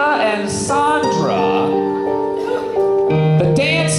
And Sandra. The dance